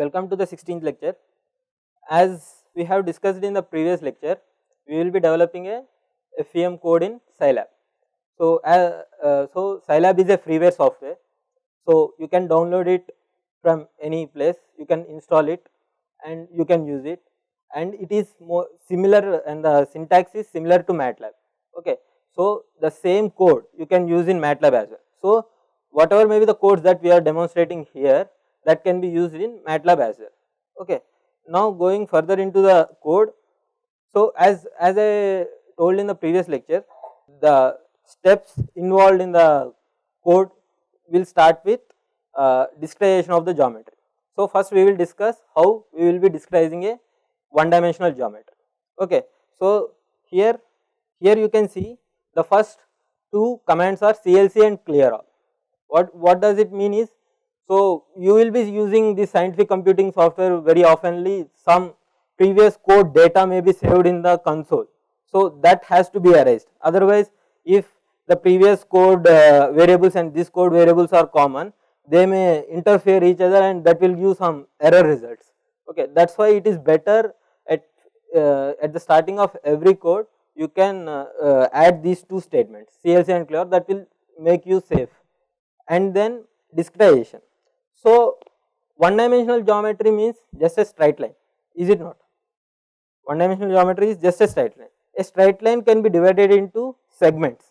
Welcome to the 16th lecture. As we have discussed in the previous lecture, we will be developing a FEM code in Scilab. So, uh, uh, so Scilab is a freeware software. So, you can download it from any place, you can install it and you can use it and it is more similar and the syntax is similar to MATLAB. Okay. So, the same code you can use in MATLAB as well. So, whatever may be the codes that we are demonstrating here that can be used in MATLAB as well. Okay. Now, going further into the code. So, as, as I told in the previous lecture, the steps involved in the code will start with uh, discretization of the geometry. So, first we will discuss how we will be discretizing a one dimensional geometry. Okay. So, here, here you can see the first two commands are CLC and clear all. What, what does it mean is, so you will be using the scientific computing software very oftenly, some previous code data may be saved in the console. So that has to be erased. Otherwise, if the previous code uh, variables and this code variables are common, they may interfere each other and that will give some error results. Okay, that's why it is better at uh, at the starting of every code you can uh, uh add these two statements CLC and clear that will make you safe and then discretization. So, one dimensional geometry means just a straight line is it not? One dimensional geometry is just a straight line. A straight line can be divided into segments.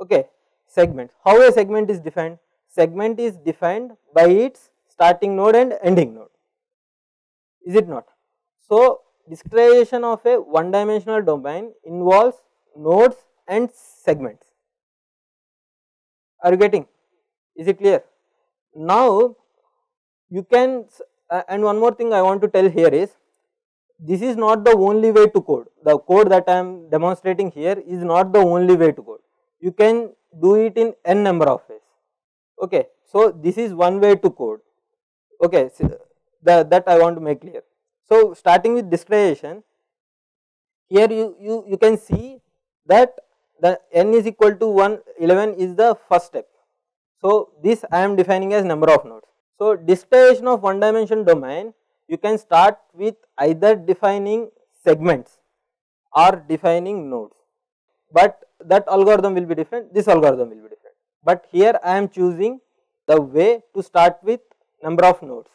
Okay, segments. How a segment is defined? Segment is defined by its starting node and ending node. Is it not? So, discretization of a one dimensional domain involves nodes and segments. Are you getting? Is it clear? Now, you can uh, and one more thing I want to tell here is this is not the only way to code. The code that I am demonstrating here is not the only way to code. You can do it in n number of ways. Okay. So, this is one way to code. Okay. So, the, that I want to make clear. So, starting with discretization, here you, you, you can see that the n is equal to 1, 11 is the first step. So, this I am defining as number of nodes. So, discretization of one dimension domain you can start with either defining segments or defining nodes, but that algorithm will be different, this algorithm will be different. But here I am choosing the way to start with number of nodes,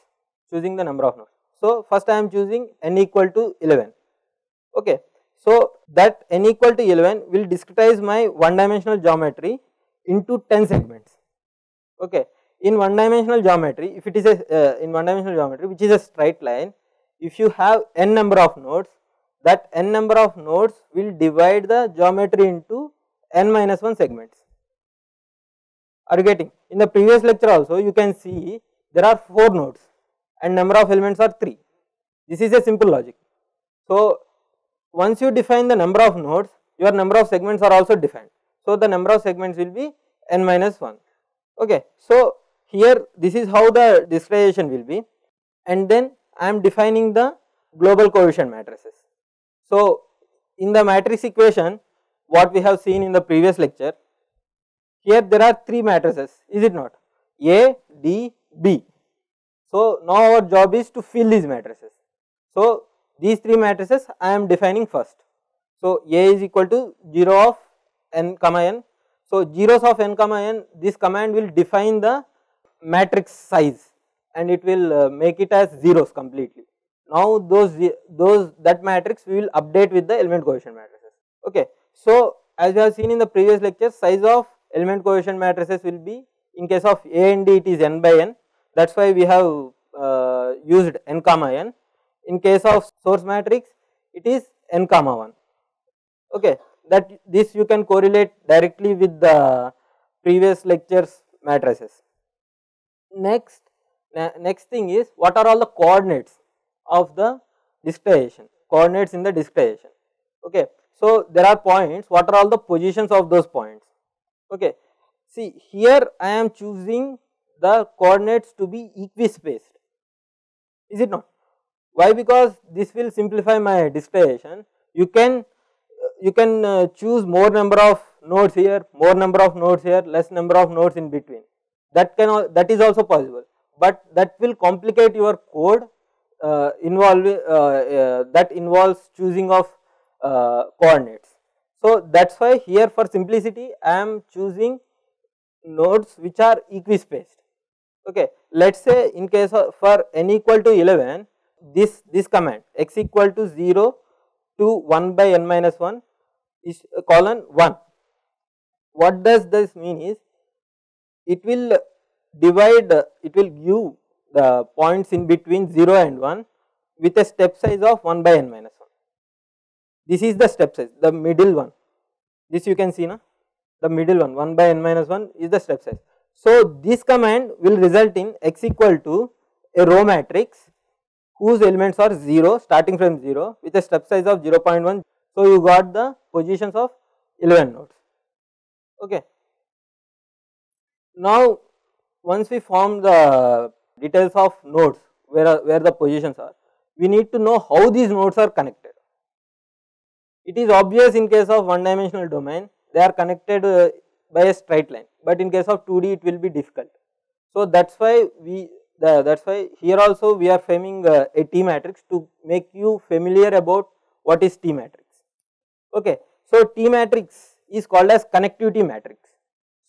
choosing the number of nodes. So, first I am choosing n equal to 11, okay. So, that n equal to 11 will discretize my one dimensional geometry into 10 segments, okay. In one dimensional geometry if it is a uh, in one dimensional geometry which is a straight line if you have n number of nodes that n number of nodes will divide the geometry into n minus 1 segments. Are you getting? In the previous lecture also you can see there are 4 nodes and number of elements are 3 this is a simple logic. So once you define the number of nodes your number of segments are also defined. So the number of segments will be n minus 1 okay so here this is how the discretization will be and then I am defining the global coefficient matrices. So, in the matrix equation what we have seen in the previous lecture here there are 3 matrices is it not A, D, B. So, now our job is to fill these matrices. So, these 3 matrices I am defining first. So, A is equal to 0 of n comma n. So, zeros of n comma n this command will define the matrix size and it will uh, make it as zeros completely. Now those those that matrix we will update with the element coefficient matrices. Okay. So as we have seen in the previous lecture, size of element coefficient matrices will be in case of A and D it is n by n. That's why we have uh, used n comma n. In case of source matrix, it is n comma 1. Okay. That this you can correlate directly with the previous lectures matrices. Next next thing is what are all the coordinates of the discretization? Coordinates in the discretization. Okay so there are points. What are all the positions of those points? Okay see here i am choosing the coordinates to be equispaced. Is it not? Why? Because this will simplify my discretization. You can you can uh, choose more number of nodes here more number of nodes here less number of nodes in between that can that is also possible but that will complicate your code uh, involve uh, uh, that involves choosing of uh, coordinates. So, that is why here for simplicity I am choosing nodes which are equispaced. Okay. Let us say in case of for n equal to 11 this this command x equal to 0 to 1 by n minus 1 is uh, colon 1. What does this mean is it will divide it will give the points in between 0 and 1 with a step size of 1 by n minus 1. This is the step size the middle one this you can see na the middle one 1 by n minus 1 is the step size. So, this command will result in x equal to a row matrix whose elements are 0 starting from 0 with a step size of 0.1. So, you got the positions of 11 nodes. Okay. Now, once we form the details of nodes where, where the positions are, we need to know how these nodes are connected. It is obvious in case of one dimensional domain they are connected uh, by a straight line, but in case of 2D it will be difficult. So, that is why we that is why here also we are framing uh, a T matrix to make you familiar about what is T matrix. Okay. So, T matrix is called as connectivity matrix.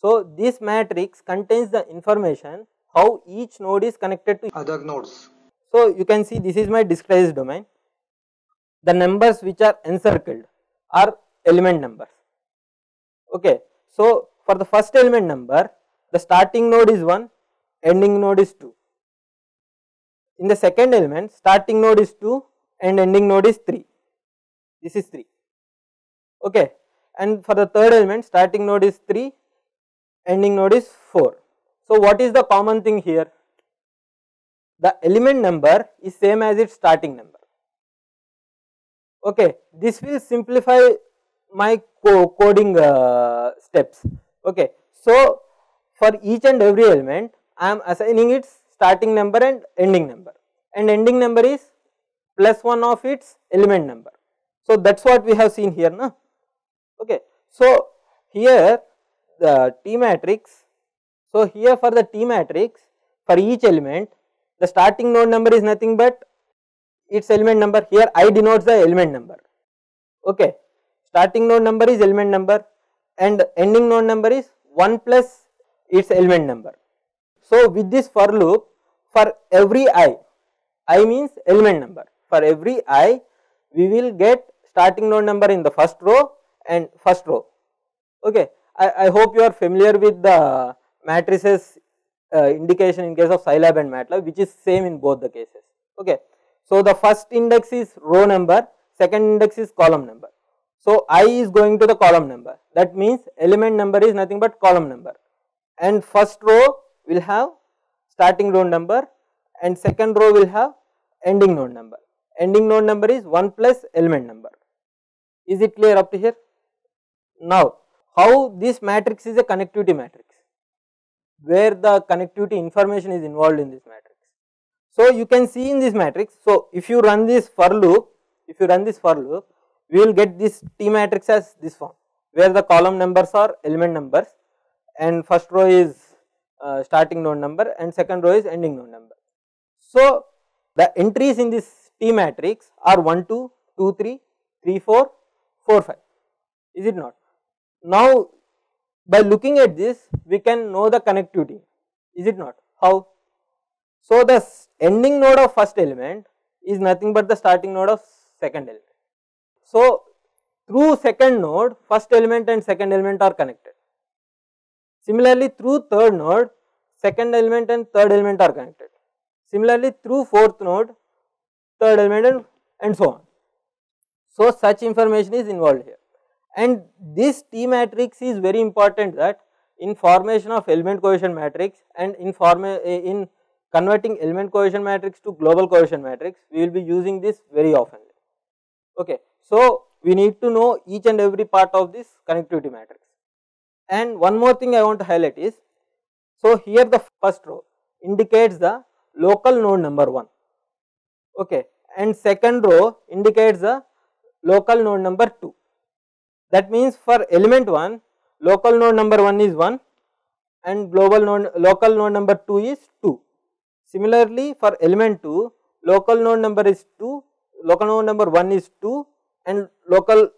So, this matrix contains the information how each node is connected to other nodes. So, you can see this is my discretized domain. The numbers which are encircled are element numbers. Okay. So, for the first element number the starting node is 1, ending node is 2. In the second element starting node is 2 and ending node is 3, this is 3. Okay. And for the third element starting node is 3, ending node is 4. So, what is the common thing here? The element number is same as its starting number. Okay. This will simplify my co coding uh, steps. Okay. So, for each and every element I am assigning its starting number and ending number and ending number is plus 1 of its element number. So, that is what we have seen here. Na? Okay. So, here the T matrix, so here for the T matrix for each element the starting node number is nothing but its element number here I denotes the element number. Okay starting node number is element number and ending node number is 1 plus its element number. So, with this for loop for every i, i means element number for every i we will get starting node number in the first row and first row. Okay. I, I hope you are familiar with the matrices uh, indication in case of Scilab and MATLAB which is same in both the cases. Okay. So, the first index is row number, second index is column number. So, i is going to the column number that means element number is nothing but column number and first row will have starting row number and second row will have ending node number. Ending node number is 1 plus element number. Is it clear up to here? Now, how this matrix is a connectivity matrix, where the connectivity information is involved in this matrix. So, you can see in this matrix, so if you run this for loop, if you run this for loop, we will get this T matrix as this form where the column numbers are element numbers and first row is uh, starting node number and second row is ending node number. So, the entries in this T matrix are 1 2, 2 3, 3 4, 4 5 is it not. Now, by looking at this we can know the connectivity is it not how. So, the ending node of first element is nothing but the starting node of second element. So, through second node first element and second element are connected. Similarly, through third node second element and third element are connected. Similarly, through fourth node third element and, and so on. So, such information is involved here and this T matrix is very important that in formation of element coefficient matrix and in form eh, in converting element coefficient matrix to global coefficient matrix we will be using this very often. Okay. So, we need to know each and every part of this connectivity matrix. And one more thing I want to highlight is, so here the first row indicates the local node number 1, okay, and second row indicates the local node number 2. That means for element 1, local node number 1 is 1 and global node, local node number 2 is 2. Similarly, for element 2, local node number is 2, local node number 1 is 2 and local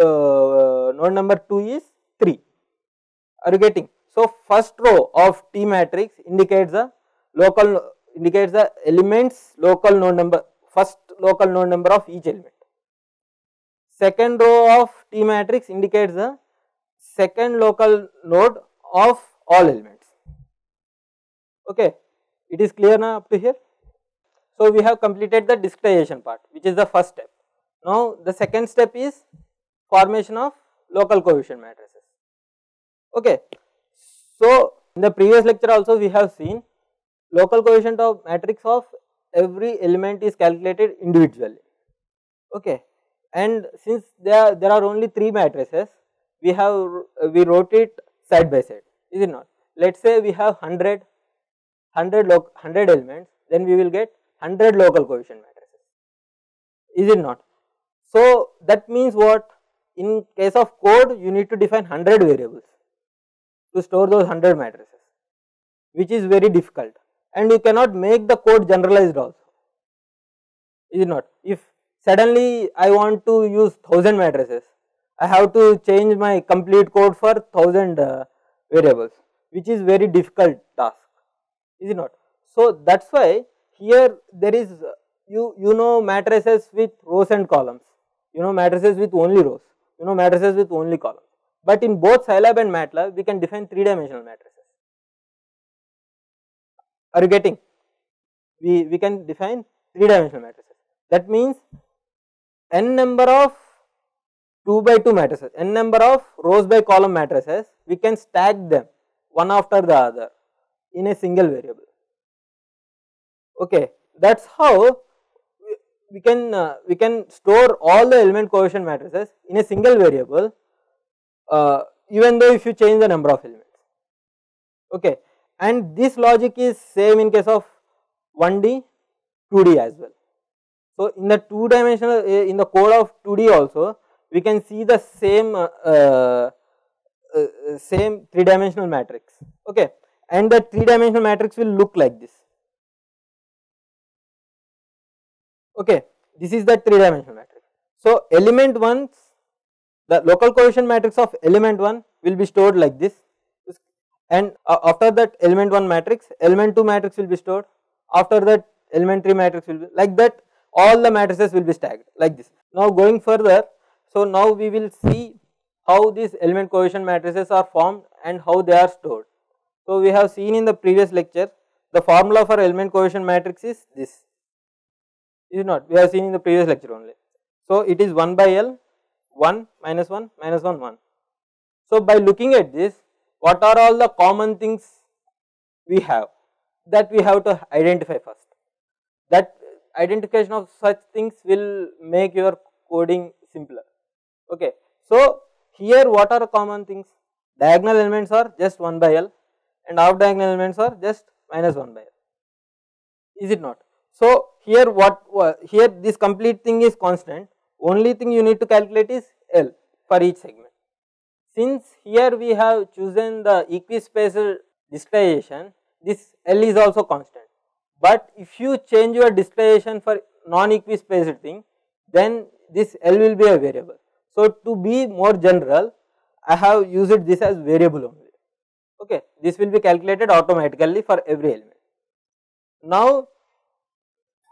uh, node number 2 is 3. Are you getting? So, first row of T matrix indicates the local indicates the elements local node number first local node number of each element. Second row of T matrix indicates the second local node of all elements. Okay, it is clear now up to here. So, we have completed the discretization part which is the first step. Now, the second step is formation of local coefficient matrices. Okay. So, in the previous lecture also we have seen local coefficient of matrix of every element is calculated individually. Okay. And since there, there are only 3 matrices, we have we wrote it side by side, is it not? Let us say we have 100, 100, 100 elements, then we will get 100 local coefficient matrices, is it not? So, that means what? In case of code, you need to define 100 variables to store those 100 matrices, which is very difficult and you cannot make the code generalized also, is it not? If suddenly I want to use 1000 matrices, I have to change my complete code for 1000 uh, variables, which is very difficult task, is it not? So, that is why here there is uh, you, you know matrices with rows and columns, you know matrices with only rows, you know matrices with only columns. But in both Scilab and MATLAB, we can define 3 dimensional matrices. Are you getting? We, we can define 3 dimensional matrices. That means n number of 2 by 2 matrices, n number of rows by column matrices, we can stack them one after the other in a single variable. Okay, that is how we can uh, we can store all the element coefficient matrices in a single variable uh, even though if you change the number of elements. Okay, and this logic is same in case of 1D, 2D as well. So, in the 2 dimensional eh, in the code of 2D also we can see the same uh, uh, uh, same 3 dimensional matrix okay? And the 3 dimensional matrix will look like this okay? This is the 3 dimensional matrix. So, element 1 the local coefficient matrix of element 1 will be stored like this. And uh, after that element 1 matrix element 2 matrix will be stored. After that element 3 matrix will be like that all the matrices will be stacked like this. Now going further so now we will see how these element coefficient matrices are formed and how they are stored. So we have seen in the previous lecture the formula for element coefficient matrix is this is not we have seen in the previous lecture only. So it is 1 by L 1 minus 1 minus 1 1. So by looking at this what are all the common things we have that we have to identify first. That identification of such things will make your coding simpler. Okay. So, here what are common things? Diagonal elements are just 1 by L and off diagonal elements are just minus 1 by L. Is it not? So, here what here this complete thing is constant only thing you need to calculate is L for each segment. Since here we have chosen the equispaced discretization, this L is also constant. But if you change your discretization for non-equispaced thing, then this L will be a variable. So, to be more general, I have used this as variable only. Okay, this will be calculated automatically for every element. Now,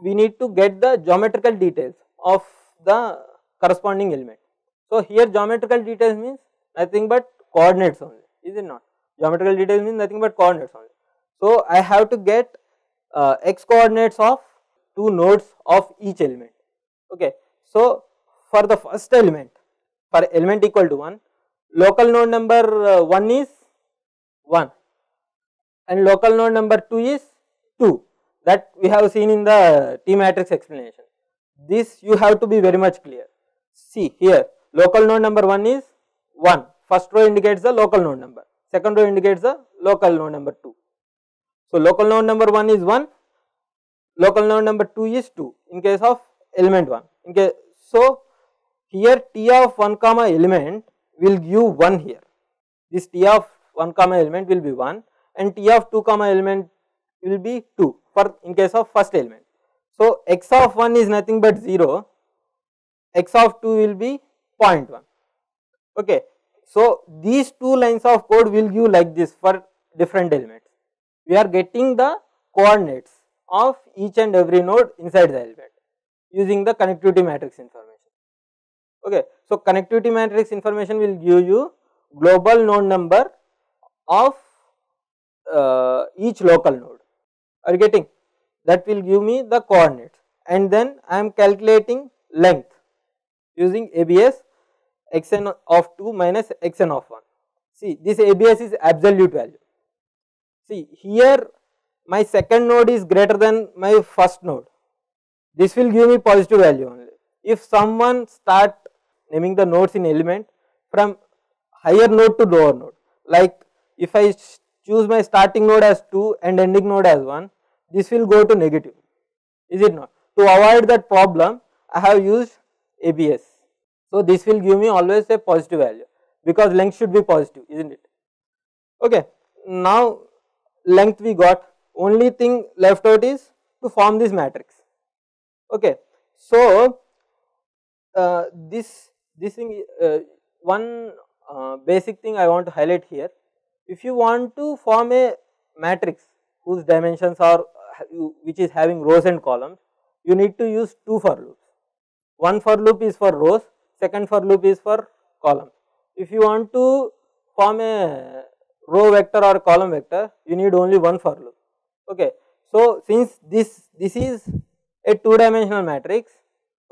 we need to get the geometrical details of the corresponding element. So, here geometrical details means nothing but coordinates only, is it not? Geometrical details means nothing but coordinates only. So, I have to get uh, x coordinates of two nodes of each element. Okay. So, for the first element, for element equal to 1, local node number uh, 1 is 1 and local node number 2 is 2 that we have seen in the T matrix explanation. This you have to be very much clear. See here local node number 1 is 1 first row indicates the local node number second row indicates the local node number 2 so local node number 1 is 1 local node number 2 is 2 in case of element 1 in case so here t of 1 comma element will give 1 here this t of 1 comma element will be 1 and t of 2 comma element will be 2 for in case of first element. So, x of 1 is nothing but 0, x of 2 will be 0.1. Okay. So, these two lines of code will give like this for different elements. We are getting the coordinates of each and every node inside the element using the connectivity matrix information. Okay. So, connectivity matrix information will give you global node number of uh, each local node. Are you getting? That will give me the coordinates and then I am calculating length using ABS xn of 2 minus xn of 1. See this ABS is absolute value. See here my second node is greater than my first node. This will give me positive value only. If someone start naming the nodes in element from higher node to lower node like if I choose my starting node as 2 and ending node as 1 this will go to negative is it not. To avoid that problem I have used ABS. So, this will give me always a positive value because length should be positive is not it. Okay. Now, length we got only thing left out is to form this matrix. Okay. So, uh, this this thing uh, one uh, basic thing I want to highlight here if you want to form a matrix whose dimensions are which is having rows and columns you need to use two for loops one for loop is for rows second for loop is for columns if you want to form a row vector or column vector you need only one for loop. Okay. So since this this is a two dimensional matrix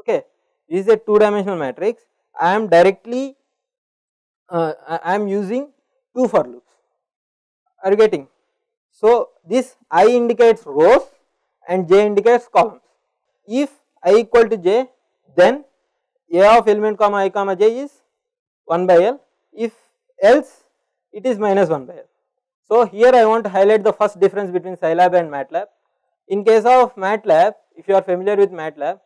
okay this is a two dimensional matrix i am directly uh, i am using two for loops. Are you getting? So this i indicates rows and j indicates columns. If i equal to j then a of element comma i comma j is 1 by l. If else it is minus 1 by l. So, here I want to highlight the first difference between Scilab and MATLAB. In case of MATLAB, if you are familiar with MATLAB,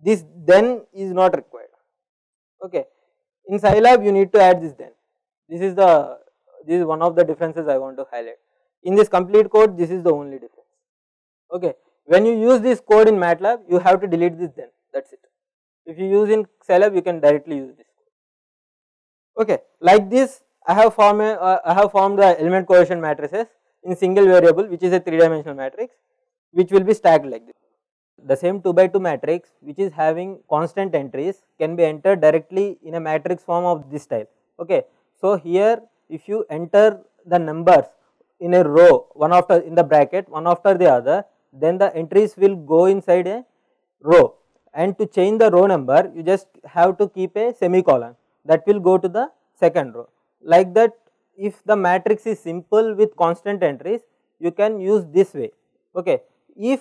this then is not required. Okay. In Scilab, you need to add this then. This is the this is one of the differences I want to highlight. In this complete code, this is the only difference. Okay. When you use this code in MATLAB, you have to delete this then. That's it. If you use in Scilab, you can directly use this. Okay, like this, I have formed a, uh, I have formed the element coefficient matrices in single variable, which is a three dimensional matrix, which will be stacked like this. The same 2 by 2 matrix, which is having constant entries, can be entered directly in a matrix form of this type. Okay, so here, if you enter the numbers in a row, one after in the bracket, one after the other, then the entries will go inside a row and to change the row number you just have to keep a semicolon that will go to the second row. Like that if the matrix is simple with constant entries you can use this way. Okay. If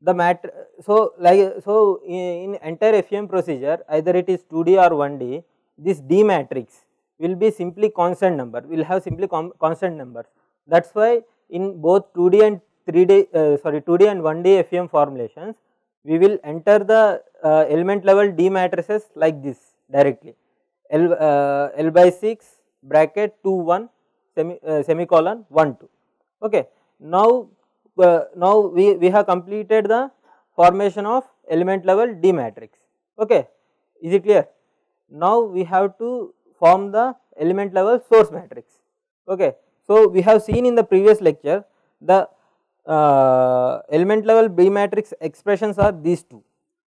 the matrix so like so in, in entire FEM procedure either it is 2D or 1D this D matrix will be simply constant number will have simply constant numbers that's why in both 2D and 3D uh, sorry 2D and 1D FEM formulations we will enter the uh, element level D matrices like this directly. L, uh, L by 6 bracket 2 1 semi, uh, semicolon 1 2 okay. Now, uh, now we, we have completed the formation of element level D matrix okay is it clear. Now we have to form the element level source matrix okay. So we have seen in the previous lecture the uh, element level B matrix expressions are these two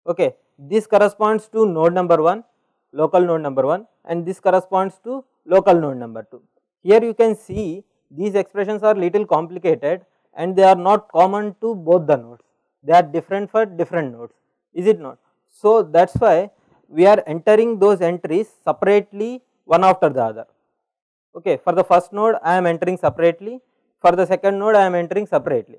okay. This corresponds to node number 1, local node number 1 and this corresponds to local node number 2. Here you can see these expressions are little complicated and they are not common to both the nodes, they are different for different nodes, is it not? So, that is why we are entering those entries separately one after the other. Okay, for the first node I am entering separately, for the second node I am entering separately.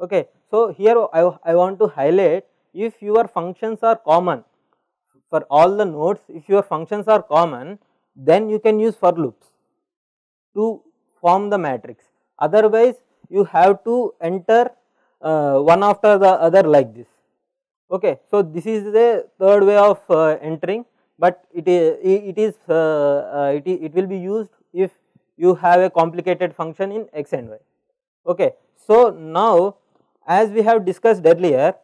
Okay, so here I, I want to highlight if your functions are common for all the nodes if your functions are common then you can use for loops to form the matrix. Otherwise you have to enter uh, one after the other like this. Okay so this is the third way of uh, entering but it is it is uh, uh it, it will be used if you have a complicated function in x and y. Okay so now as we have discussed earlier,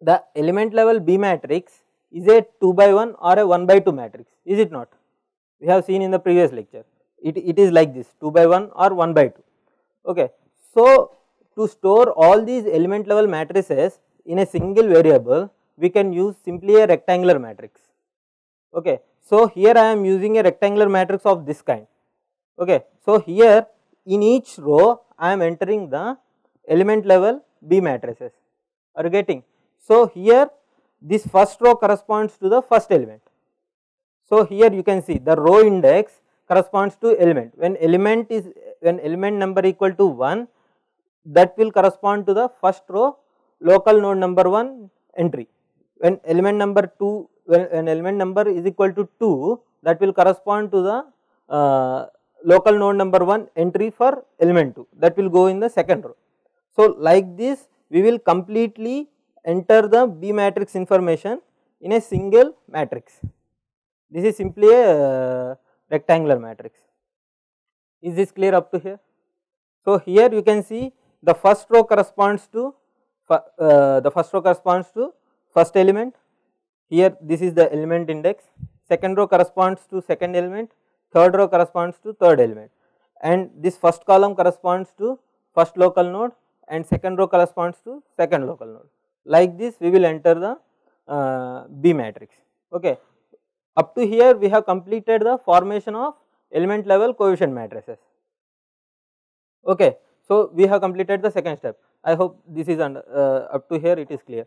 the element level B matrix is a 2 by 1 or a 1 by 2 matrix, is it not? We have seen in the previous lecture, it, it is like this 2 by 1 or 1 by 2. Okay. So, to store all these element level matrices in a single variable, we can use simply a rectangular matrix. Okay. So, here I am using a rectangular matrix of this kind. Okay. So, here in each row I am entering the element level B matrices. Are you getting? So, here this first row corresponds to the first element. So, here you can see the row index corresponds to element. When element is when element number equal to 1 that will correspond to the first row local node number 1 entry. When element number 2 when, when element number is equal to 2 that will correspond to the uh, local node number 1 entry for element 2 that will go in the second row. So, like this we will completely enter the B matrix information in a single matrix. This is simply a uh, rectangular matrix. Is this clear up to here? So, here you can see the first row corresponds to uh, the first row corresponds to first element. Here this is the element index. Second row corresponds to second element. Third row corresponds to third element. And this first column corresponds to first local node and second row corresponds to second local node. Like this we will enter the uh, B matrix. Okay. Up to here we have completed the formation of element level coefficient matrices. Okay. So, we have completed the second step. I hope this is under, uh, up to here it is clear.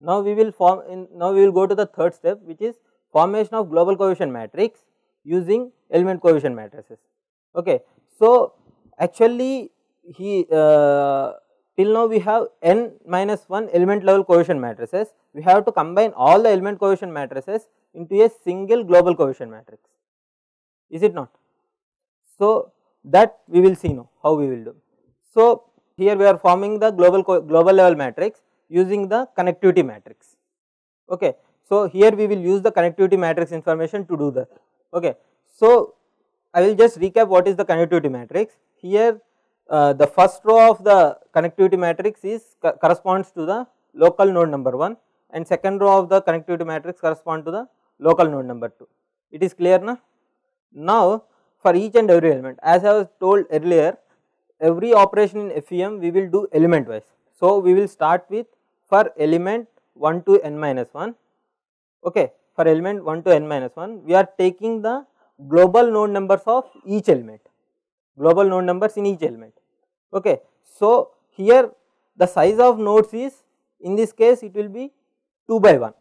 Now, we will form in now we will go to the third step which is formation of global coefficient matrix using element coefficient matrices. Okay. So, actually he uh, till now we have n minus 1 element level coefficient matrices. We have to combine all the element coefficient matrices into a single global coefficient matrix. Is it not? So, that we will see now how we will do. So, here we are forming the global global level matrix using the connectivity matrix. Okay. So, here we will use the connectivity matrix information to do that. Okay. So, I will just recap what is the connectivity matrix. Here uh, the first row of the connectivity matrix is co corresponds to the local node number 1 and second row of the connectivity matrix correspond to the local node number 2. It is clear na? Now, for each and every element as I was told earlier every operation in FEM we will do element wise. So, we will start with for element 1 to n minus 1 okay for element 1 to n minus 1 we are taking the global node numbers of each element global node numbers in each element okay. So, here the size of nodes is in this case it will be 2 by 1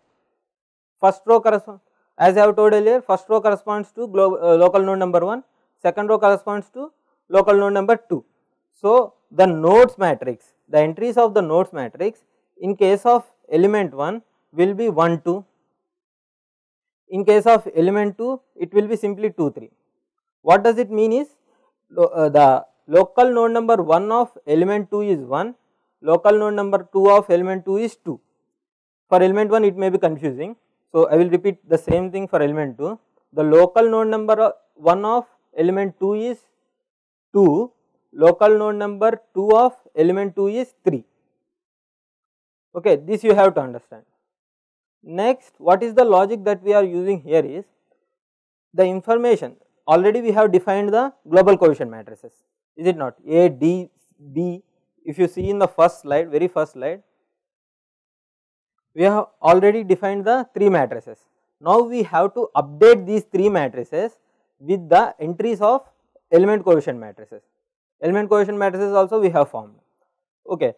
first row corresponds as I have told earlier, first row corresponds to uh, local node number 1, second row corresponds to local node number 2. So, the nodes matrix, the entries of the nodes matrix in case of element 1 will be 1 2, in case of element 2 it will be simply 2 3. What does it mean is uh, the local node number 1 of element 2 is 1, local node number 2 of element 2 is 2. For element 1 it may be confusing so, I will repeat the same thing for element 2. The local node number 1 of element 2 is 2, local node number 2 of element 2 is 3. Okay, this you have to understand. Next, what is the logic that we are using here is the information already we have defined the global coefficient matrices is it not A, D, B if you see in the first slide very first slide we have already defined the 3 matrices. Now we have to update these 3 matrices with the entries of element coefficient matrices. Element coefficient matrices also we have formed. Okay.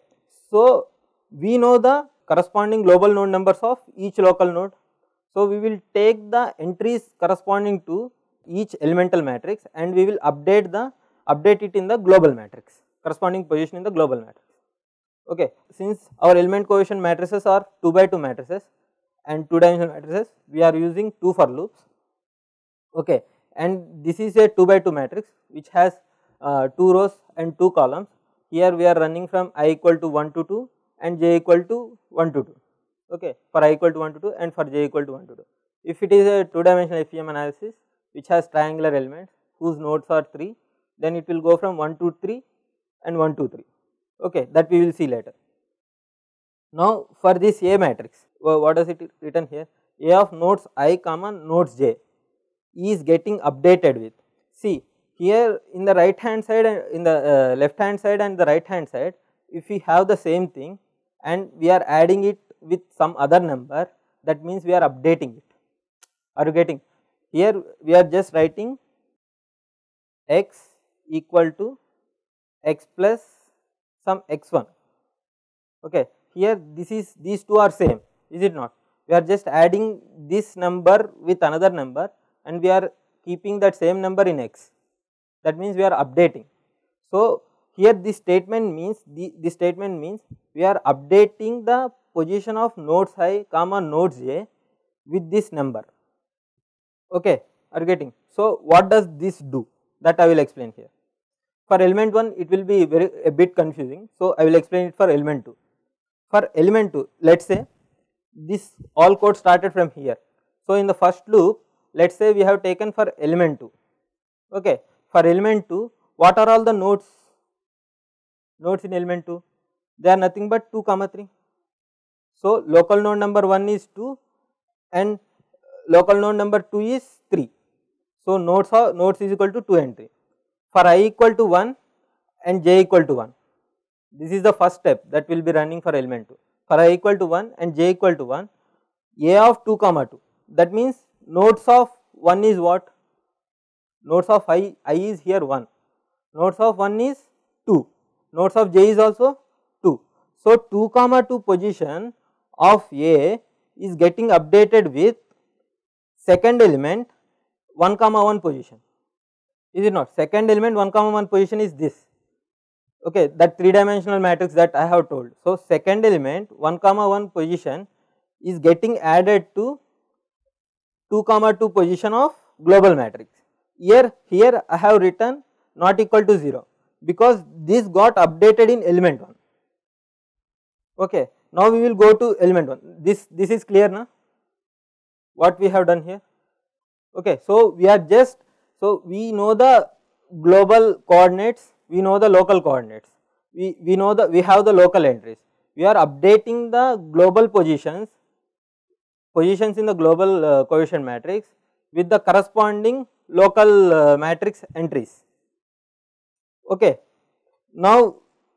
So, we know the corresponding global node numbers of each local node. So, we will take the entries corresponding to each elemental matrix and we will update the update it in the global matrix corresponding position in the global matrix. Okay. Since our element coefficient matrices are 2 by 2 matrices and 2 dimensional matrices, we are using 2 for loops. Okay. And this is a 2 by 2 matrix which has uh, 2 rows and 2 columns. Here we are running from i equal to 1 to 2 and j equal to 1 to 2. Okay. For i equal to 1 to 2 and for j equal to 1 to 2. If it is a 2 dimensional FEM analysis which has triangular elements whose nodes are 3, then it will go from 1 to 3 and 1 to 3 okay that we will see later. Now for this A matrix what does it written here? A of nodes i comma nodes j is getting updated with. See here in the right hand side and in the uh, left hand side and the right hand side if we have the same thing and we are adding it with some other number that means we are updating it. Are you getting? Here we are just writing x equal to x plus some x1 okay here this is these two are same is it not? We are just adding this number with another number and we are keeping that same number in x. That means we are updating. So here this statement means the this statement means we are updating the position of nodes i comma nodes j with this number. Okay are getting? So what does this do? That i will explain here for element 1 it will be very a bit confusing. So i will explain it for element 2 for element 2 let us say this all code started from here. So, in the first loop let us say we have taken for element 2 okay. For element 2 what are all the nodes? Nodes in element 2 they are nothing but 2 comma 3 so local node number 1 is 2 and local node number 2 is 3 so nodes are nodes is equal to 2 and 3 for i equal to 1 and j equal to 1 this is the first step that will be running for element 2. For i equal to 1 and j equal to 1, a of 2 comma 2. That means nodes of 1 is what? Nodes of i, i is here 1. Nodes of 1 is 2. Nodes of j is also 2. So 2 comma 2 position of a is getting updated with second element 1 comma 1 position. Is it not? Second element 1 comma 1 position is this okay that three dimensional matrix that I have told. So, second element 1 comma 1 position is getting added to 2 comma 2 position of global matrix. Here, here I have written not equal to 0 because this got updated in element 1. Okay. Now, we will go to element 1 this this is clear now what we have done here. Okay. So, we are just so we know the global coordinates we know the local coordinates, we, we know the we have the local entries. We are updating the global positions, positions in the global uh, coefficient matrix with the corresponding local uh, matrix entries. Okay. Now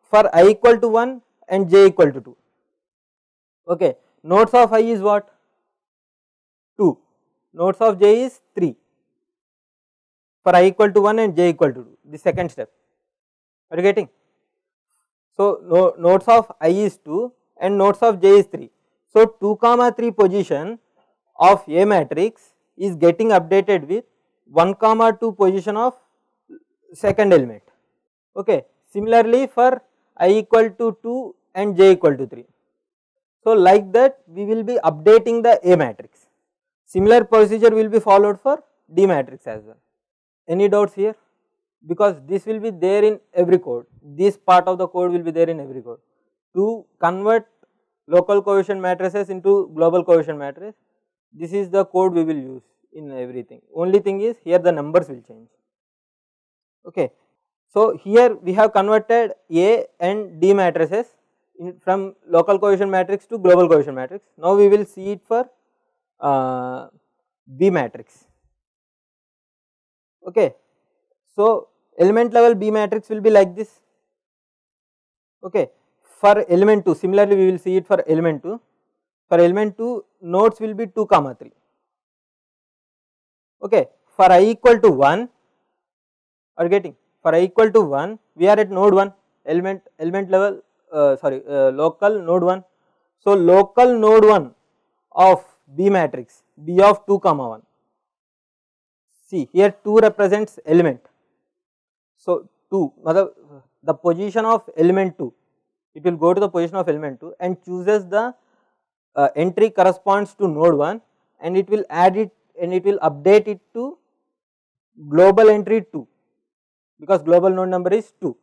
for i equal to 1 and j equal to 2. Okay. Nodes of i is what? 2. Nodes of j is 3 for i equal to 1 and j equal to 2 the second step are you getting? So, no, nodes of i is 2 and nodes of j is 3. So, 2 comma 3 position of A matrix is getting updated with 1 comma 2 position of second element. Okay. Similarly, for i equal to 2 and j equal to 3. So, like that we will be updating the A matrix. Similar procedure will be followed for D matrix as well. Any doubts here? because this will be there in every code, this part of the code will be there in every code. To convert local coefficient matrices into global coefficient matrix, this is the code we will use in everything. Only thing is here the numbers will change. Okay. So, here we have converted A and D matrices from local coefficient matrix to global coefficient matrix. Now, we will see it for uh, B matrix. Okay. So, element level B matrix will be like this. Okay. For element 2, similarly we will see it for element 2. For element 2, nodes will be 2 comma 3. Okay. For i equal to 1, are getting? For i equal to 1, we are at node 1, element element level, uh, sorry, uh, local node 1. So, local node 1 of B matrix, B of 2 comma 1. See, here 2 represents element. So, 2 the position of element 2 it will go to the position of element 2 and chooses the uh, entry corresponds to node 1 and it will add it and it will update it to global entry 2 because global node number is 2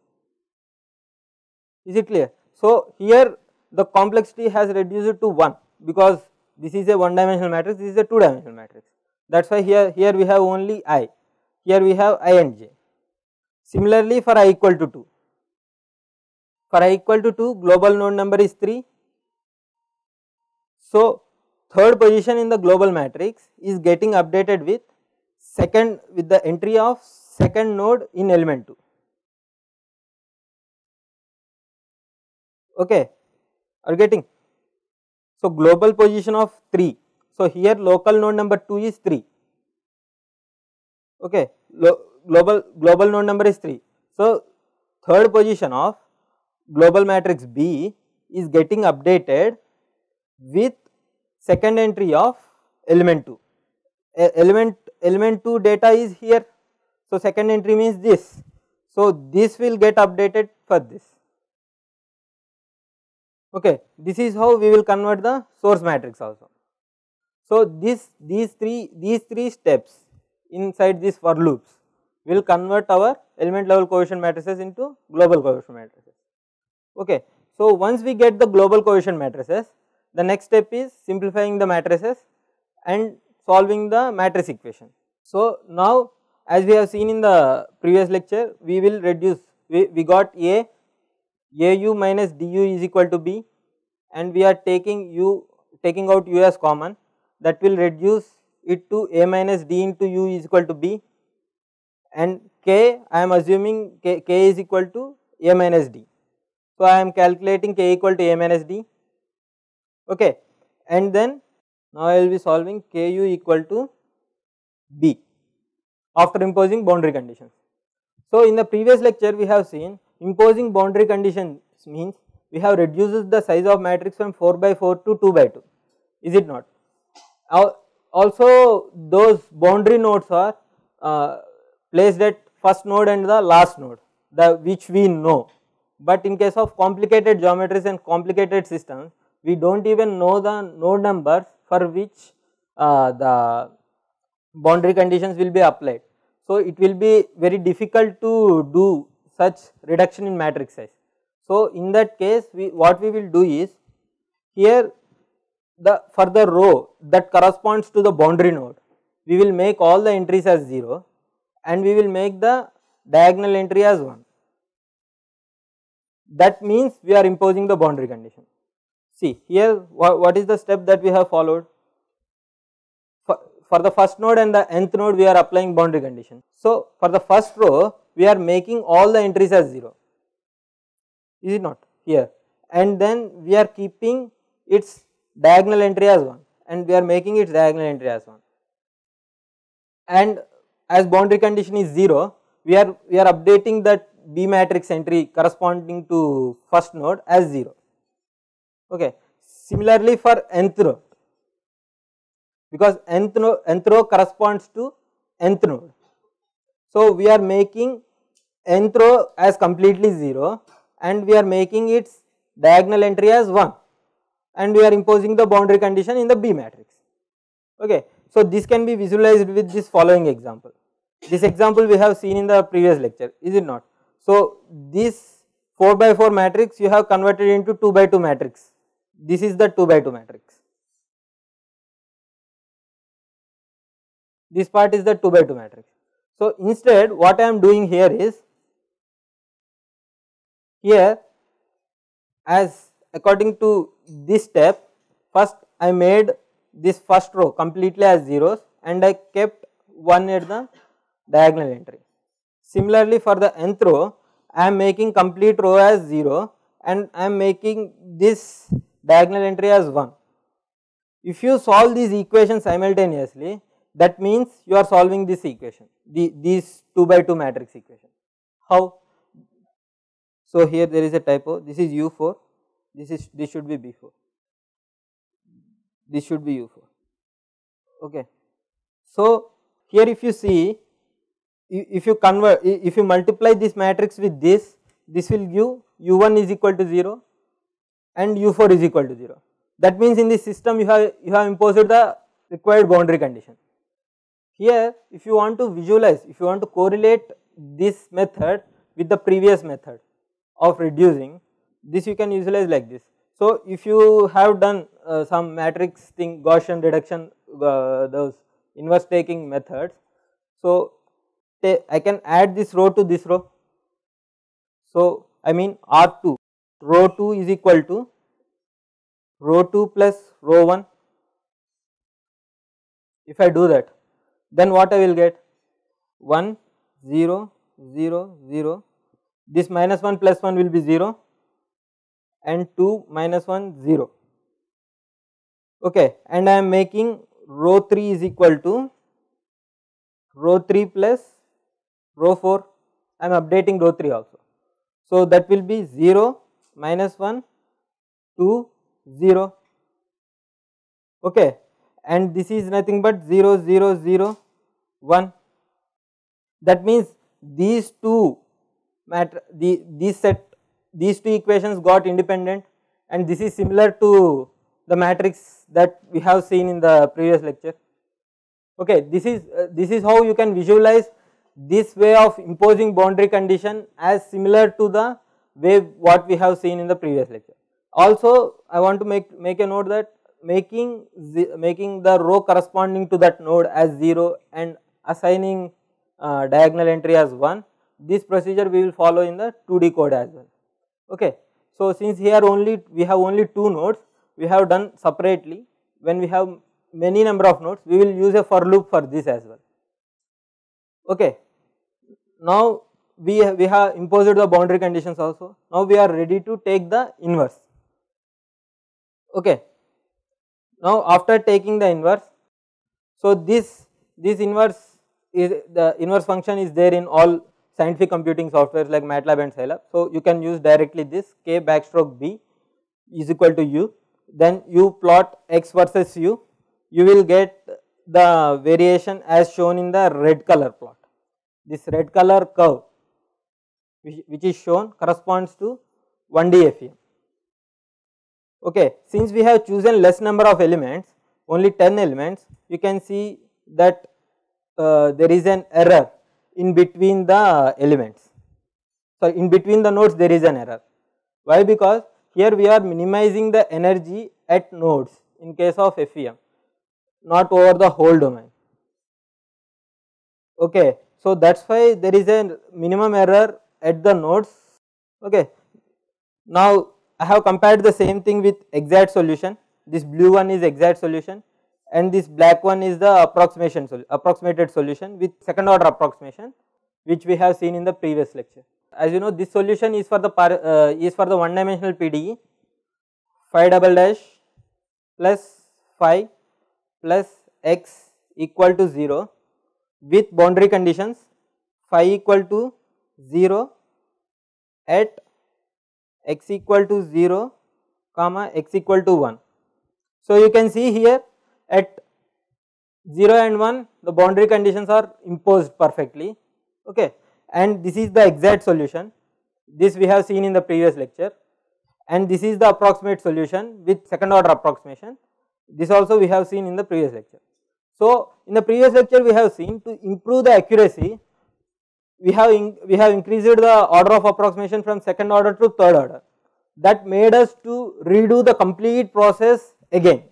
is it clear? So here the complexity has reduced to 1 because this is a one dimensional matrix this is a two dimensional matrix that's why here here we have only i here we have i and j Similarly, for i equal to 2, for i equal to 2 global node number is 3. So, third position in the global matrix is getting updated with second with the entry of second node in element 2. Okay, are getting? So, global position of 3. So, here local node number 2 is 3. Okay, global global node number is 3. So, third position of global matrix B is getting updated with second entry of element 2. element element 2 data is here. So, second entry means this. So, this will get updated for this. Okay, this is how we will convert the source matrix also. So, this these three these three steps inside these for loops will convert our element level coefficient matrices into global coefficient matrices. Okay. So, once we get the global coefficient matrices, the next step is simplifying the matrices and solving the matrix equation. So, now as we have seen in the previous lecture, we will reduce, we, we got A, AU minus DU is equal to B and we are taking U, taking out U as common that will reduce it to A minus D into U is equal to B and K I am assuming K, K is equal to A minus D. So, I am calculating k equal to a minus d okay and then now I will be solving ku equal to b after imposing boundary conditions. So, in the previous lecture we have seen imposing boundary conditions means we have reduced the size of matrix from 4 by 4 to 2 by 2 is it not. Also those boundary nodes are uh, placed at first node and the last node the which we know but in case of complicated geometries and complicated systems, we do not even know the node numbers for which uh, the boundary conditions will be applied. So, it will be very difficult to do such reduction in matrix size. So, in that case we what we will do is here the for the row that corresponds to the boundary node we will make all the entries as 0 and we will make the diagonal entry as 1 that means we are imposing the boundary condition. See here what is the step that we have followed? For, for the first node and the nth node we are applying boundary condition. So for the first row we are making all the entries as 0, is it not here and then we are keeping its diagonal entry as 1 and we are making its diagonal entry as 1 and as boundary condition is 0 we are we are updating that B matrix entry corresponding to first node as 0. Okay. Similarly for nth row, because nth, nth row corresponds to nth node. So, we are making nth row as completely 0 and we are making its diagonal entry as 1 and we are imposing the boundary condition in the B matrix. Okay. So, this can be visualized with this following example. This example we have seen in the previous lecture, is it not? So, this 4 by 4 matrix you have converted into 2 by 2 matrix. This is the 2 by 2 matrix. This part is the 2 by 2 matrix. So, instead what I am doing here is here as according to this step first I made this first row completely as zeros and I kept one at the diagonal entry. Similarly, for the nth row, I am making complete row as 0 and I am making this diagonal entry as 1. If you solve these equations simultaneously, that means you are solving this equation, the, these 2 by 2 matrix equation. How? So, here there is a typo, this is U4, this is this should be B4, this should be U4. Okay. So, here if you see if you convert if you multiply this matrix with this this will give u1 is equal to 0 and u4 is equal to 0 that means in this system you have you have imposed the required boundary condition here if you want to visualize if you want to correlate this method with the previous method of reducing this you can visualize like this so if you have done uh, some matrix thing gaussian reduction uh, those inverse taking methods so I can add this row to this row. So, I mean R2 row 2 is equal to row 2 plus row 1. If I do that, then what I will get? 1, 0, 0, 0. This minus 1 plus 1 will be 0 and 2 minus 1 0. Okay, and I am making row 3 is equal to row 3 plus row 4. I am updating row 3 also. So, that will be 0 minus 1 2 0 okay and this is nothing but 0 0 0 1 that means these two matter the these set these two equations got independent and this is similar to the matrix that we have seen in the previous lecture okay this is uh, this is how you can visualize this way of imposing boundary condition as similar to the way what we have seen in the previous lecture also I want to make make a note that making the, making the row corresponding to that node as 0 and assigning uh, diagonal entry as 1 this procedure we will follow in the 2D code as well. Okay. So, since here only we have only two nodes we have done separately when we have many number of nodes we will use a for loop for this as well. Okay. Now, we have, we have imposed the boundary conditions also now we are ready to take the inverse. Okay. Now, after taking the inverse so this this inverse is the inverse function is there in all scientific computing softwares like MATLAB and Scilab. So, you can use directly this k backstroke b is equal to u then you plot x versus u you will get the variation as shown in the red color plot. This red color curve which, which is shown corresponds to 1D FEM. Okay, since we have chosen less number of elements only 10 elements you can see that uh, there is an error in between the elements. So, in between the nodes there is an error. Why? Because here we are minimizing the energy at nodes in case of FEM, not over the whole domain. Okay. So, that is why there is a minimum error at the nodes. Okay. Now, I have compared the same thing with exact solution. This blue one is exact solution and this black one is the approximation sol approximated solution with second order approximation which we have seen in the previous lecture. As you know this solution is for the uh, is for the one dimensional PDE phi double dash plus phi plus x equal to 0 with boundary conditions phi equal to 0 at x equal to 0 comma x equal to 1. So, you can see here at 0 and 1 the boundary conditions are imposed perfectly. Okay. And this is the exact solution. This we have seen in the previous lecture. And this is the approximate solution with second order approximation. This also we have seen in the previous lecture. So, in the previous lecture we have seen to improve the accuracy we have we have increased the order of approximation from second order to third order. That made us to redo the complete process again.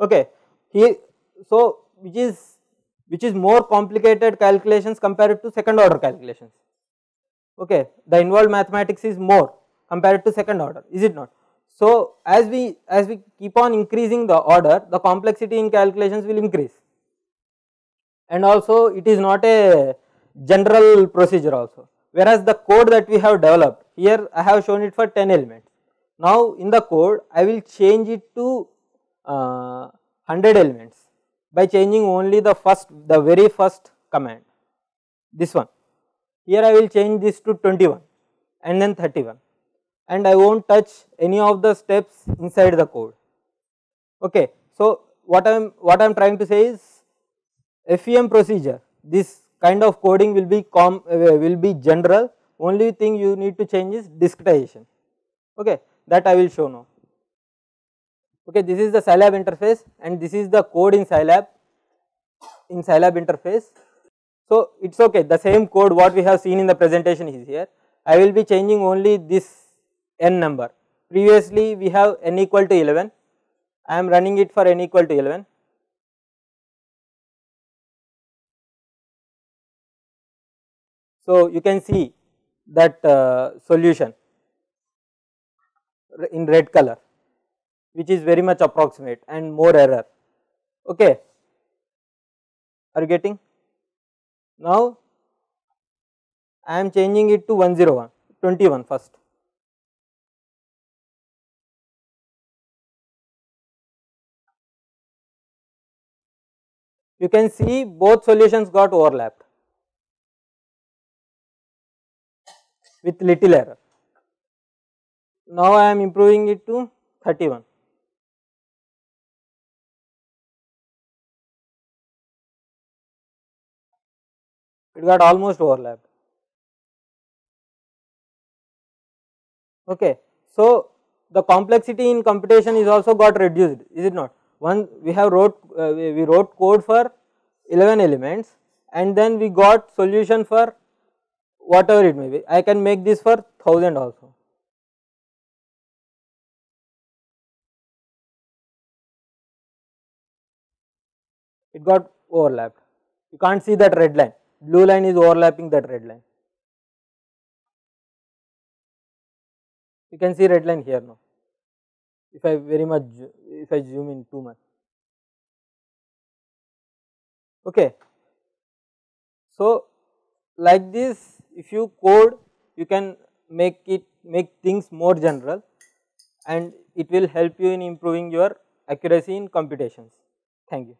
Okay here so which is which is more complicated calculations compared to second order calculations. Okay the involved mathematics is more compared to second order is it not? So as we as we keep on increasing the order the complexity in calculations will increase. And also it is not a general procedure also. Whereas the code that we have developed here I have shown it for 10 elements. Now in the code I will change it to uh, 100 elements by changing only the first the very first command. This one. Here I will change this to 21 and then 31 and I will not touch any of the steps inside the code. Okay. So what I am what I am trying to say is FEM procedure this kind of coding will be com uh, will be general. Only thing you need to change is discretization. Okay. That I will show now okay this is the Scilab interface and this is the code in Scilab in Scilab interface. So it's okay. The same code what we have seen in the presentation is here. I will be changing only this n number. Previously we have n equal to 11 I am running it for n equal to 11 So you can see that uh, solution in red color which is very much approximate and more error okay are you getting now I am changing it to 101 21 first you can see both solutions got overlapped with little error. Now I am improving it to 31. It got almost overlapped. Okay. So, the complexity in computation is also got reduced, is it not? One we have wrote uh, we wrote code for 11 elements and then we got solution for whatever it may be. I can make this for 1000 also. It got overlapped. You can't see that red line. Blue line is overlapping that red line. You can see red line here now. If I very much, if I zoom in too much. Okay. So, like this if you code you can make it make things more general and it will help you in improving your accuracy in computations. Thank you.